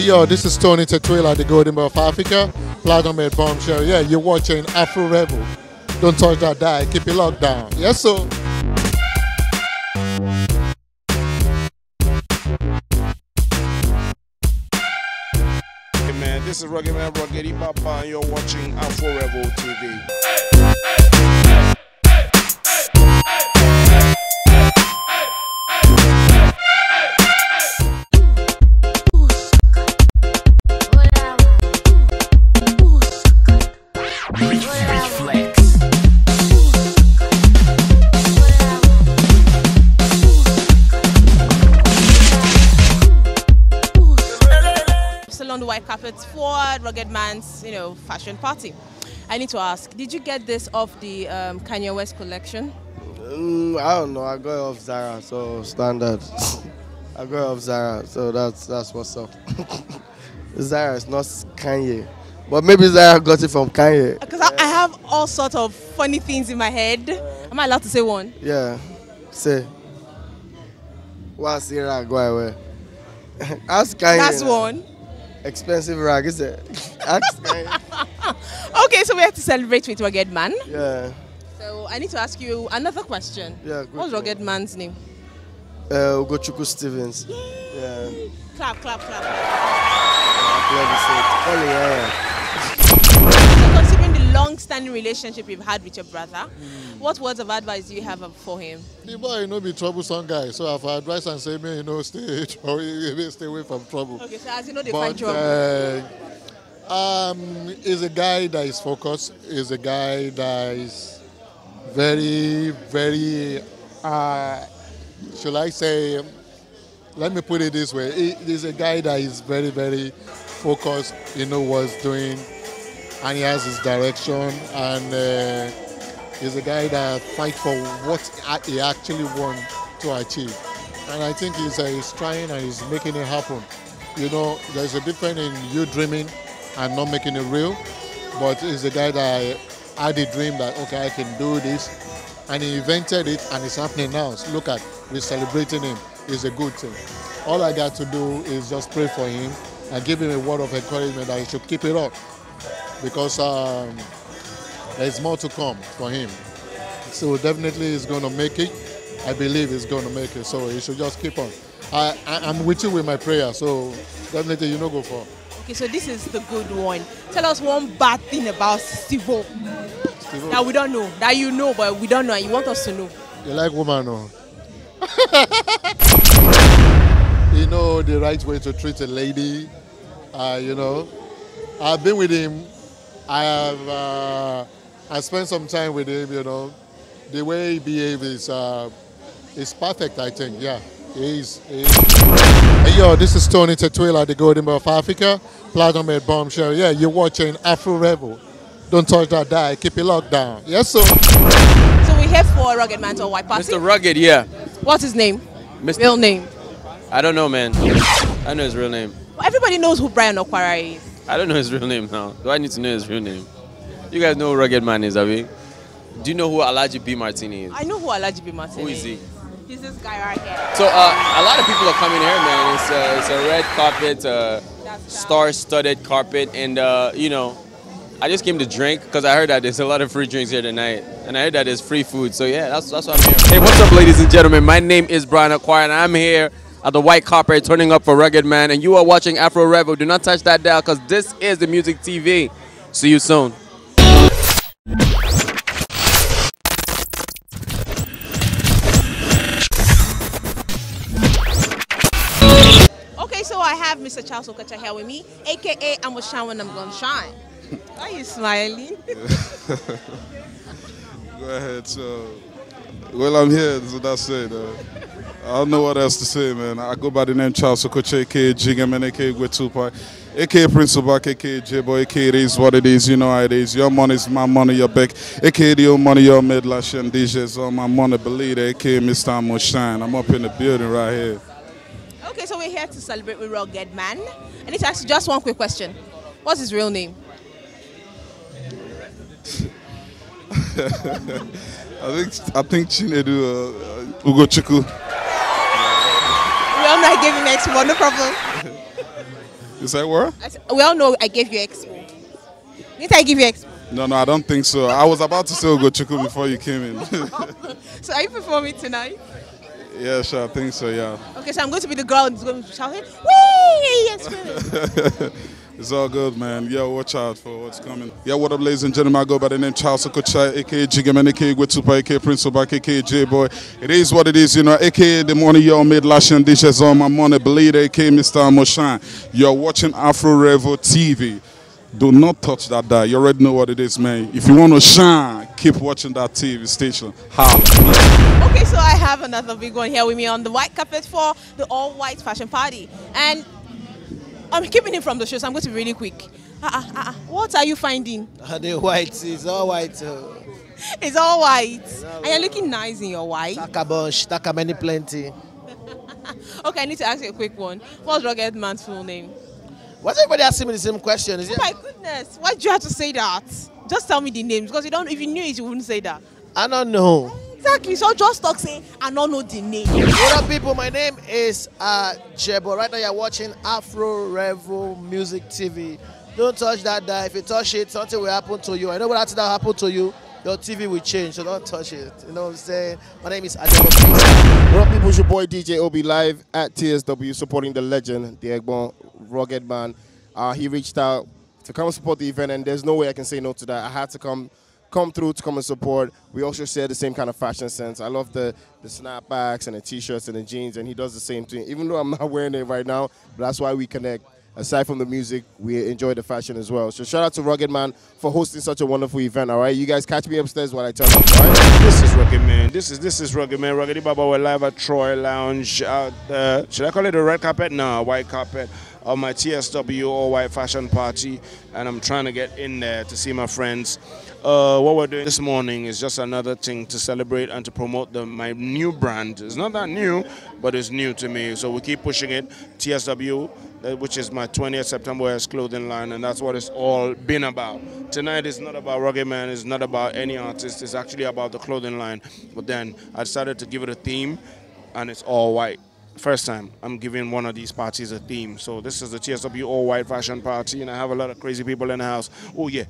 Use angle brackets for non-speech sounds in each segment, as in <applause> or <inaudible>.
Hey, yo, this is Tony Tetuila, the Golden Boy of Africa, Platinum Made Bombshell. Yeah, you're watching Aforevo. Don't touch that die, keep it locked down. Yes, sir. Hey man, this is Rugged Man Ruggedy Baba, and you're watching Aforevo TV. Still Rugged Man's, you know, fashion party. I need to ask, did you get this off the um, Kanye West collection? Mm, I don't know. I got it off Zara, so standard. <laughs> I got it off Zara, so that's that's what's up. <laughs> Zara is not Kanye, but maybe Zara got it from Kanye. Because I, I have all sorts of funny things in my head. Am I allowed to say one? Yeah, say. What's rag? Why? <laughs> Ask Kanye. That's one. Expensive rag, is it? <laughs> Okay, so we have to celebrate with Rugged Man. Yeah, So I need to ask you another question. yeah. What's one. Rugged Man's name? Uh, Ugochukwu Stevens. Yeah. Clap, clap, clap. Yeah. So considering the long-standing relationship you've had with your brother, Hmm. what words of advice do you have for him? The boy, you know, be troublesome guy. So I've advised and say, me, you know, stay, <laughs> stay away from trouble. Okay, so as you know, they find But trouble. uh, um, is a guy that is focused. Is a guy that is very, very. Uh, shall I say? Let me put it this way: he is a guy that is very, very focused. You know what's doing, and he has his direction, and uh, he's a guy that fight for what he actually wants to achieve. And I think he's, uh, he's trying and he's making it happen. You know, there's a difference in you dreaming and not making it real. But he's a guy that had a dream that, okay, I can do this. And he invented it and it's happening now. So look at, we're celebrating him. It's a good thing. All I got to do is just pray for him and give him a word of encouragement that he should keep it up. Because um, there's more to come for him. So definitely he's going to make it. I believe he's going to make it. So he should just keep on. I, I, I'm with you with my prayer. So definitely you know go for. Okay, so this is the good one. Tell us one bad thing about Steve O that we don't know, that you know, but we don't know, and you want us to know. you like woman, no? <laughs> you know the right way to treat a lady. Uh, you know, I've been with him. I have. Uh, I spent some time with him. You know, the way he behaves is uh, is perfect. I think. Yeah, he is. Hey, yo, this is Tony Tetuila, the Golden Boy of Africa, Platinum Made Bombshell. Yeah, you're watching Aforevo. Don't touch that die. Keep it locked down. Yes, sir. So we're here for rugged man to a white party. Mr. Rugged, yeah. What's his name? Mr. Real name. I don't know, man. I know his real name. Well, everybody knows who Brian Okwara is. I don't know his real name now. Do I need to know his real name? You guys know who Rugged Man is, Abi? Do you know who Alaji B. Martini is? I know who Alaji B. Martin Who is he? He's this guy right here. So uh, a lot of people are coming here, man. It's, uh, it's a red carpet, uh, star-studded carpet, and uh, you know, I just came to drink because I heard that there's a lot of free drinks here tonight, and I heard that there's free food. So yeah, that's that's what I'm here. Hey, what's up, ladies and gentlemen? My name is Brian Acquire, and I'm here at the white carpet turning up for Rugged Man, and you are watching Aforevo. Do not touch that dial because this is the Music TV. See you soon. Okay, so I have Mr. Charles Okocha here with me, aka I'm gonna shine when I'm gonna shine. Are you smiling? <laughs> Go ahead. So, well, I'm here. So that's it. Uh, I don't know what else to say, man. I go by the name Charles Okocha, aka Jigaman, aka Gwe Tupac, aka Prince Obak, aka J-Boy, aka it is what it is. You know how it is. Your money is my money, your back, aka the old money, your midlash, and DJs on my money, believe it, aka Mr. Amo Shine. I'm up in the building right here. okay, so we're here to celebrate with Rugged Man. I need to ask you just one quick question. What's his real name? <laughs> I think I think Chinedu uh, uh, Ugochukwu. We all know I gave him X one, no problem. You what? I said, we all know I gave you expo. Didn't I give you expo? No, no, I don't think so. I was about to say Ogochukwu before you came in. <laughs> <laughs> So are you performing tonight? yeah, sure, I think so, yeah. Okay, so I'm going to be the girl who's going to shout, "Wee!" Yes, really. <laughs> It's all good, man. Yeah, watch out for what's coming. Yeah, what up, ladies and gentlemen? I go by the name Charles Okocha, aka Jigaman, aka Gwetupa, aka Prince Obak, aka J Boy. It is what it is, you know, aka the money y'all made year dishes on my money, it, aka Mr. Moshan. You're watching Aforevo TV. Do not touch that dial. You already know what it is, man. If you want to shine, keep watching that TV station. How? Okay, so I have another big one here with me on the white carpet for the all-white fashion party, and I'm keeping it from the show, so I'm going to be really quick. Uh, uh, uh, what are you finding? <laughs> Uh, the white, it's all white. Uh, It's all white, and you're looking nice in your white. taka bunch, taka many plenty. <laughs> Okay, I need to ask you a quick one. What's Rugged Man's full name? What's everybody asking me the same question? Is Oh it? my goodness, why do you have to say that? Just tell me the names because you don't. If you knew it, you wouldn't say that. I don't know. Exactly. So just talk. Say I don't know the name. What up, people? My name is uh, Jebo. Right now, you're watching Aforevo Music TV. Don't touch that dial. If you touch it, something will happen to you. I know what that will happen to you. Your TV will change, so don't touch it. You know what I'm saying? My name is Adebo. What up, people? It's your boy DJ Obi live at TSW supporting the legend, the Egbon Rugged Man. Uh, he reached out to come and support the event, and there's no way I can say no to that. I had to come come through to come and support. We also share the same kind of fashion sense. I love the, the snapbacks and the t-shirts and the jeans, and he does the same thing. Even though I'm not <laughs> wearing it right now, but that's why we connect. Aside from the music, we enjoy the fashion as well. So shout out to Rugged Man for hosting such a wonderful event. All right, you guys catch me upstairs while I up. All right. This is Rugged Man. This is this is Rugged Man. Ruggedy Baba. We're live at Troy Lounge. Uh, should I call it a red carpet? No, white carpet. Of my TSW all white fashion party, and I'm trying to get in there to see my friends. Uh, what we're doing this morning is just another thing to celebrate and to promote the, my new brand. It's not that new, but it's new to me. So we keep pushing it. TSW, uh, which is my 20th September Wears clothing line, and that's what it's all been about. Tonight is not about Rugged Man, it's not about any artist, it's actually about the clothing line. But then I decided to give it a theme, and it's all white. First time I'm giving one of these parties a theme. So this is the TSW all white fashion party, and I have a lot of crazy people in the house. Oh yeah,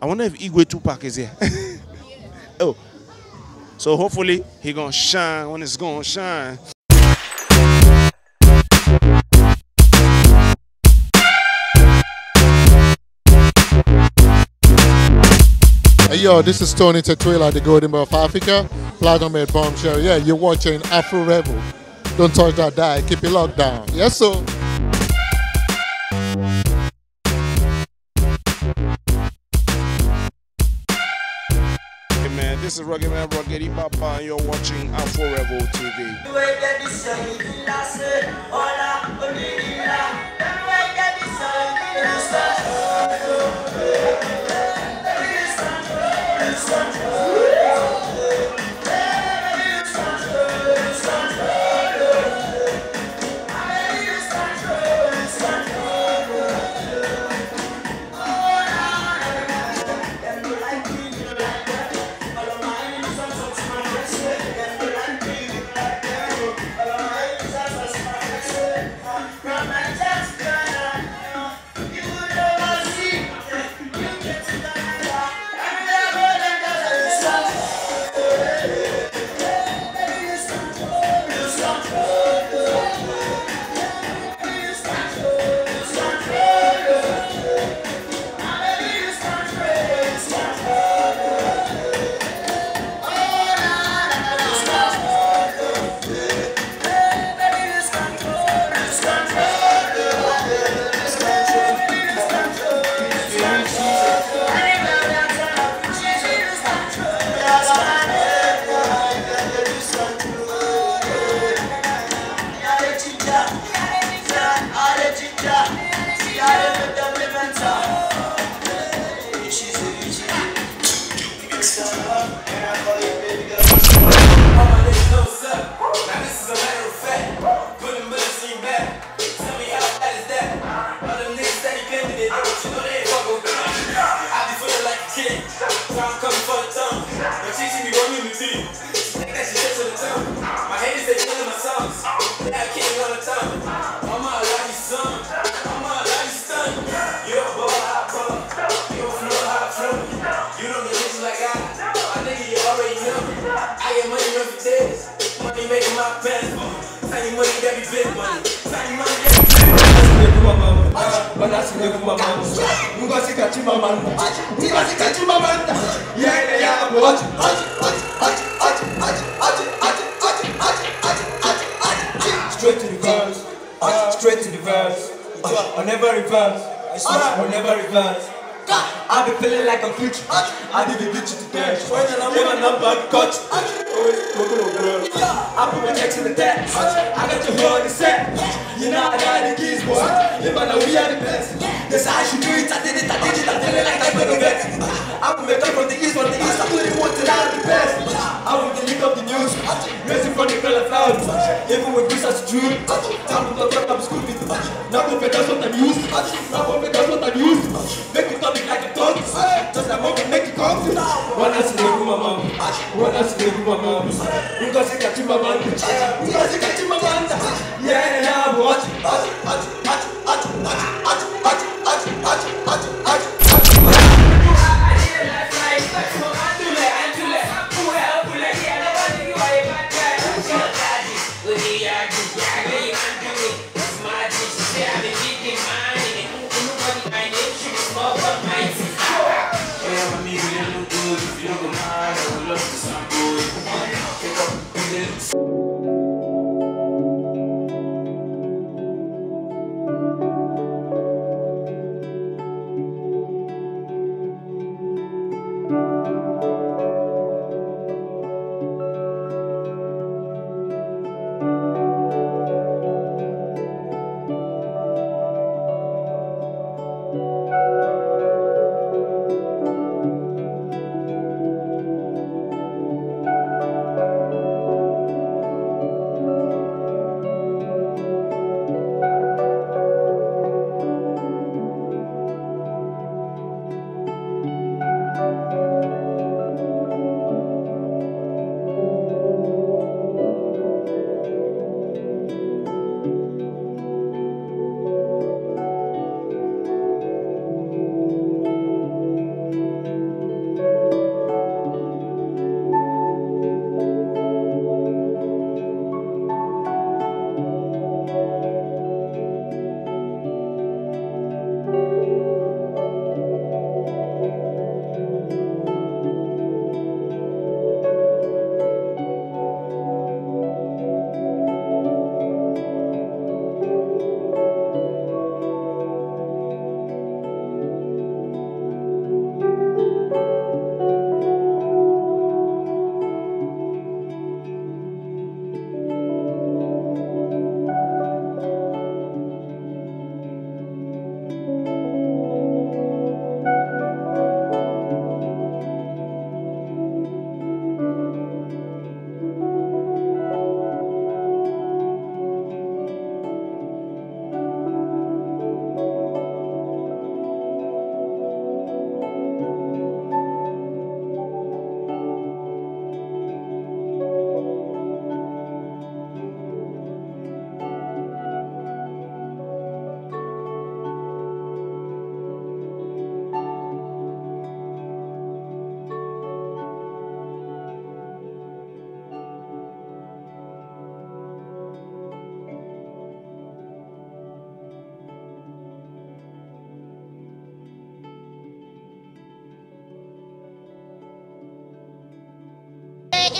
I wonder if Igwe Tupac is here. <laughs> oh, so hopefully he gonna shine when it's gonna shine. Hey, yo, this is Tony Tetuila, the Golden Boy of Africa, Platinum Made Bombshell. Yeah, you're watching Aforevo. Don't touch that die, keep it locked down. Yes, sir. Hey man, this is Rugged Man Ruggedy Baba, and you're watching Aforevo TV. I be feeling like a kid. Time coming for the tongue. Now she should be running me to That shit shit to the tongue. My haters, they killing my songs. Yeah, I can't on the tongue. Mama, love you, son. Mama, love you, son. You're a ball, hot ball. You're a floor, hot floor. You don't know bitches like I. My nigga, you already know. I get money run for days. Money making my best. Tiny money, that be big money. Straight to the verse, straight to the verse, I never reverse, I never reverse. I be feeling like a bitch. I did the to death. In a bad cut. I put my checks in the text. I got your the set. You know I got the keys, boy. You know we are the dude. Down with the front, I'm school with Now go that's what I'm used. Now go that's what I'm used. Make it talk like a tongue. Just a moment, make it come. One ass in the room, my mom. One ass in the room, my mom. You guys see that you, my man. Distance.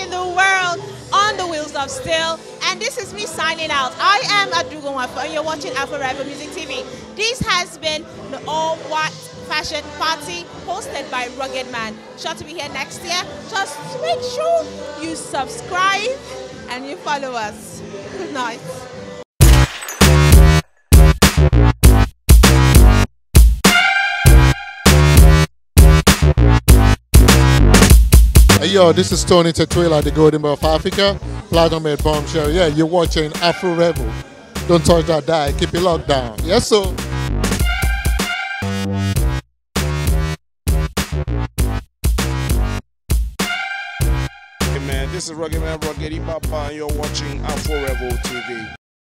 In the world on the wheels of steel. And this is me signing out. I am Adugo Wafa, and you're watching Aforevo Music TV. This has been the All White Fashion Party hosted by Rugged Man. Sure to be here next year. Just make sure you subscribe and you follow us. Good night. Hey, yo, this is Tony Tetuila, the Golden Boy of Africa, Platinum Head Bombshell. Yeah, you're watching Aforevo. Don't touch that die. Keep it locked down. Yes, sir. Hey man, this is Rugged Man Ruggedy Baba, and you're watching Aforevo TV.